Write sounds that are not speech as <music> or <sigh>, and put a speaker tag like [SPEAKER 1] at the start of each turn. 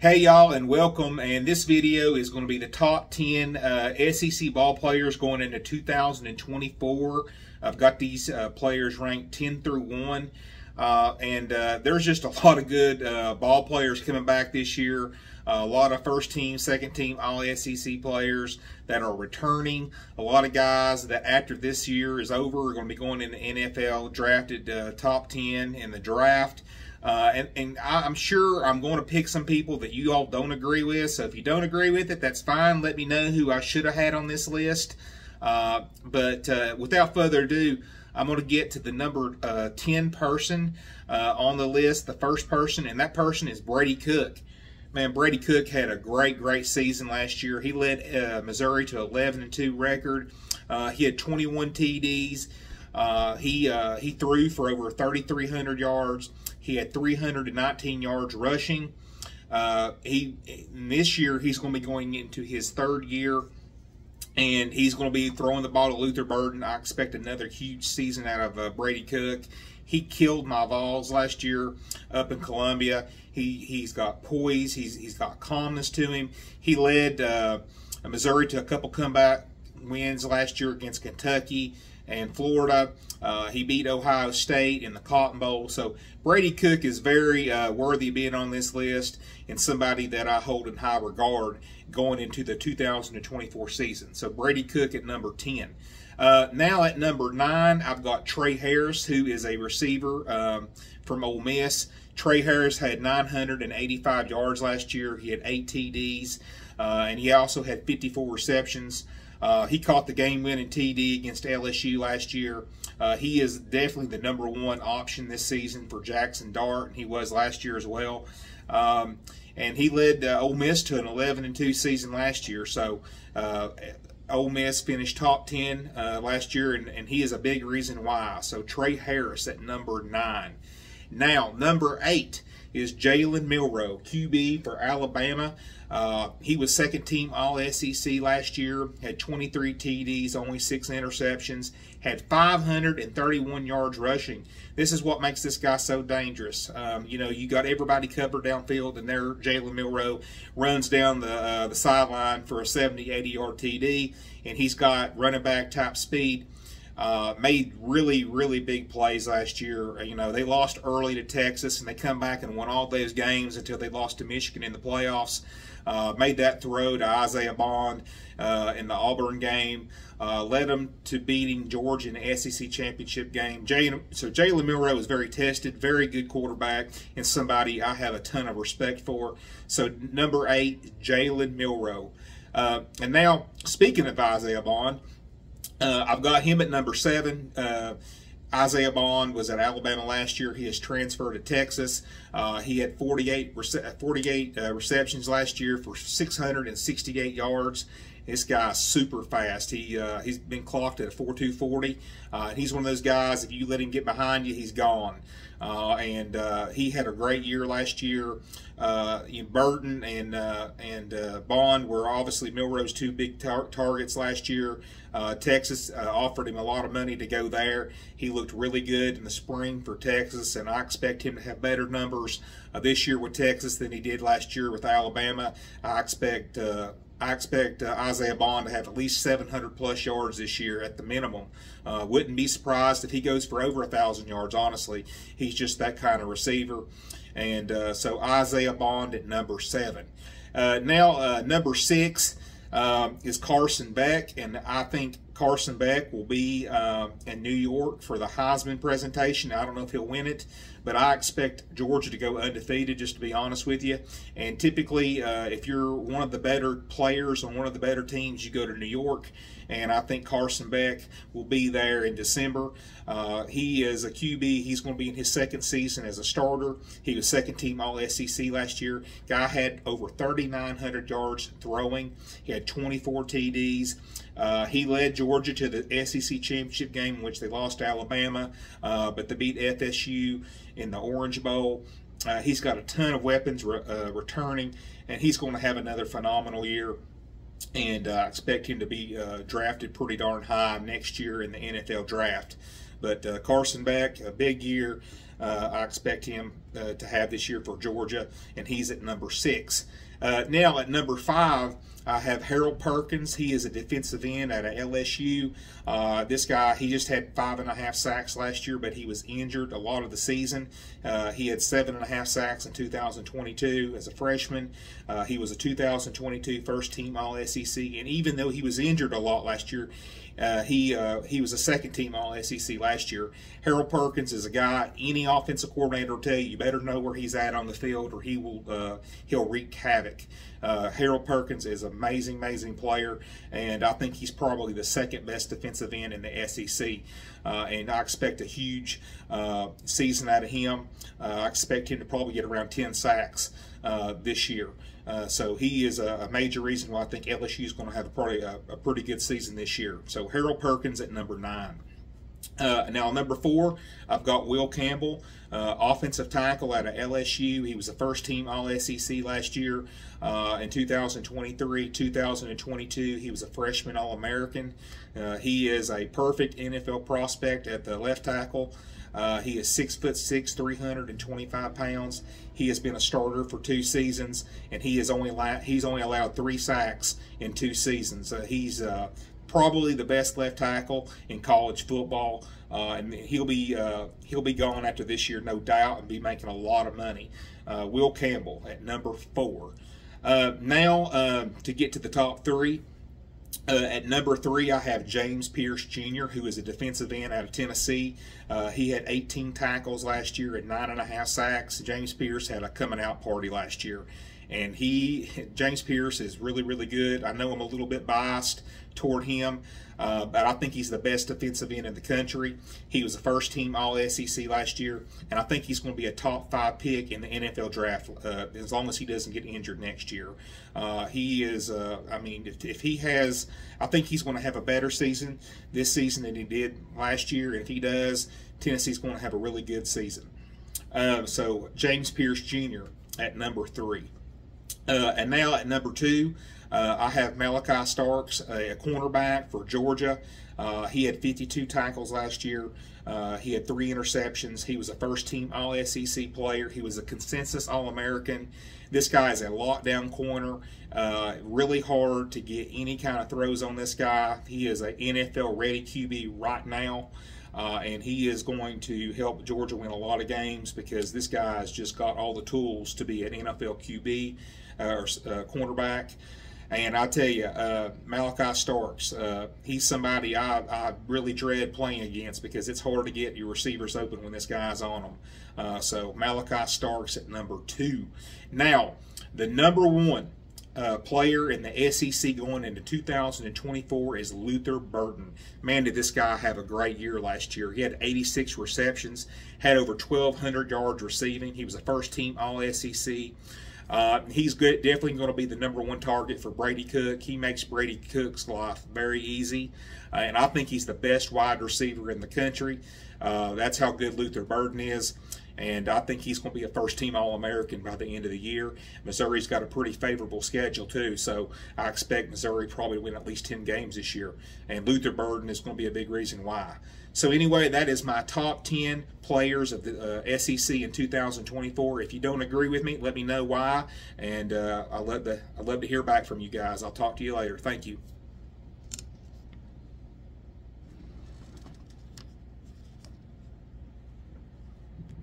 [SPEAKER 1] Hey y'all and welcome and this video is going to be the top 10 uh, SEC ball players going into 2024. I've got these uh, players ranked 10 through 1 uh, and uh, there's just a <laughs> lot of good uh, ball players coming back this year. a lot of first team, second team, all SEC players that are returning. A lot of guys that after this year is over are going to be going in the NFL drafted uh, top 10 in the draft. Uh, and, and I'm sure I'm going to pick some people that you all don't agree with. So if you don't agree with it, that's fine. Let me know who I should have had on this list. Uh, but uh, without further ado, I'm going to get to the number uh, 10 person uh, on the list, the first person, and that person is Brady Cook. Man, Brady Cook had a great, great season last year. He led uh, Missouri to 11 and 2 record. he had 21 TDs. he he threw for over 3,300 yards. He had 319 yards rushing. Uh, he this year he's going to be going into his third year, and he's going to be throwing the ball to Luther Burden. I expect another huge season out of uh, Brady Cook. He killed my Vols last year up in Columbia. He he's got poise. He's he's got calmness to him. He led uh, Missouri to a couple comeback wins last year against Kentucky and Florida. Uh, he beat Ohio State in the Cotton Bowl. So Brady Cook is very uh, worthy of being on this list and somebody that I hold in high regard going into the 2024 season. So Brady Cook at number 10. Uh, now at number nine, I've got Tre Harris, who is a receiver um, from Ole Miss. Tre Harris had 985 yards last year. He had eight TDs, uh, and he also had 54 receptions. Uh, he caught the game-winning TD against LSU last year. Uh, he is definitely the number one option this season for Jackson Dart, and he was last year as well. Um, and he led uh, Ole Miss to an 11 and 2 season last year. So uh, Ole Miss finished top 10 uh, last year, and, and he is a big reason why. So Tre Harris at number nine. Now, number eight is Jalen Milroe, QB for Alabama. Uh, he was second team All SEC last year, had 23 TDs, only six interceptions, had 531 yards rushing. This is what makes this guy so dangerous. Um, you know, you got everybody covered downfield, and there Jalen Milroe runs down the uh, the sideline for a 70, 80 yard TD, and he's got running back type speed. Uh, made really, really big plays last year. You know, they lost early to Texas, and they come back and won all those games until they lost to Michigan in the playoffs. Uh, made that throw to Isaiah Bond uh, in the Auburn game. Uh, led them to beating Georgia in the SEC championship game. Jay, so Jalen Milroe is very tested, very good quarterback, and somebody I have a ton of respect for. So number eight, Jalen Milroe. Uh, and now, speaking of Isaiah Bond, uh, I've got him at number seven. Uh, Isaiah Bond was at Alabama last year. He has transferred to Texas. Uh, he had 48, 48 uh, receptions last year for 668 yards. This guy's super fast. He uh, he's been clocked at a 4.240. Uh, he's one of those guys. If you let him get behind you, he's gone. Uh, and uh, he had a great year last year. Uh, Burden and uh, and Bond were obviously Milroe's two big tar targets last year. Texas offered him a lot of money to go there. He looked really good in the spring for Texas, and I expect him to have better numbers this year with Texas than he did last year with Alabama. I expect I expect uh, Isaiah Bond to have at least 700 plus yards this year at the minimum. Uh, wouldn't be surprised if he goes for over a thousand yards. Honestly, he's just that kind of receiver. And uh, so Isaiah Bond at number seven. Uh, now uh, number six um, is Carson Beck, and I think Carson Beck will be uh, in New York for the Heisman presentation. I don't know if he'll win it, but I expect Georgia to go undefeated, just to be honest with you. And typically, uh, if you're one of the better players on one of the better teams, you go to New York. And I think Carson Beck will be there in December. Uh, he is a QB. He's going to be in his second season as a starter. He was second team All SEC last year. Guy had over 3,900 yards throwing. He had 24 TDs. Uh, he led Georgia to the SEC championship game in which they lost to Alabama, uh, but they beat FSU in the Orange Bowl. Uh, he's got a ton of weapons re uh, returning, and he's going to have another phenomenal year. And uh, I expect him to be uh, drafted pretty darn high next year in the NFL draft. But Carson Beck, a big year. I expect him uh, to have this year for Georgia, and he's at number six. Uh, now at number five, I have Harold Perkins. He is a defensive end at LSU. Uh, this guy, he just had five and a half sacks last year, but he was injured a lot of the season. Uh, he had seven and a half sacks in 2022 as a freshman. Uh, he was a 2022 first team All SEC, and even though he was injured a lot last year, uh, he uh, he was a second team All SEC last year. Harold Perkins is a guy any offensive coordinator will tell you you better know where he's at on the field or he will uh, he'll wreak havoc. Uh, Harold Perkins is an amazing, amazing player, and I think he's probably the second best defensive end in the SEC. Uh, and I expect a huge uh, season out of him. I expect him to probably get around 10 sacks this year. Uh, so he is a, a, major reason why I think LSU is going to have a, probably a, a, pretty good season this year. So Harold Perkins at number nine. Uh, now, number four, I've got Will Campbell, uh, offensive tackle out of LSU. He was a first team All SEC last year. Uh, in 2023, 2022, he was a freshman All American. Uh, he is a perfect NFL prospect at the left tackle. Uh, he is six foot six, 325 pounds. He has been a starter for two seasons, and he is only he's only allowed three sacks in two seasons. Uh, he's probably the best left tackle in college football, uh, and he'll be uh, he'll be gone after this year, no doubt, and be making a lot of money. Uh, Will Campbell at number four. now to get to the top three. Uh, at number three, I have James Pearce Jr., who is a defensive end out of Tennessee. Uh, he had 18 tackles last year and nine and a half sacks. James Pearce had a coming out party last year. And he, James Pearce, is really, really good. I know I'm a little bit biased toward him, uh, but I think he's the best defensive end in the country. He was a first team All SEC last year, and I think he's going to be a top five pick in the NFL draft uh, as long as he doesn't get injured next year. Uh, he is, uh, I mean, if, if, he has, I think he's going to have a better season this season than he did last year. And if he does, Tennessee's going to have a really good season. Uh, so, James Pearce Jr. at number three. Uh, and now at number two, uh, I have Malaki Starks, a, a cornerback for Georgia. Uh, he had 52 tackles last year. Uh, he had three interceptions. He was a first team All SEC player. He was a consensus All American. This guy is a lockdown corner. Uh, really hard to get any kind of throws on this guy. He is an NFL ready QB right now. Uh, and he is going to help Georgia win a lot of games because this guy has just got all the tools to be an NFL QB uh, or uh, cornerback. And I tell you, uh, Malaki Starks, uh, he's somebody I, I, really dread playing against because it's hard to get your receivers open when this guy's on them. Uh, so Malaki Starks at number two. Now, the number one uh, player in the SEC going into 2024 is Luther Burden. Man, did this guy have a great year last year. He had 86 receptions, had over 1,200 yards receiving. He was a first team All SEC. Uh, he's good, definitely going to be the number one target for Brady Cook. He makes Brady Cook's life very easy, uh, and I think he's the best wide receiver in the country. Uh, that's how good Luther Burden is, and I think he's going to be a first team All American by the end of the year. Missouri's got a pretty favorable schedule, too, so I expect Missouri probably to win at least 10 games this year, and Luther Burden is going to be a big reason why. So anyway, that is my top 10 players of the uh, SEC in 2024. If you don't agree with me, let me know why, and uh, I love to I love to hear back from you guys. I'll talk to you later. Thank you.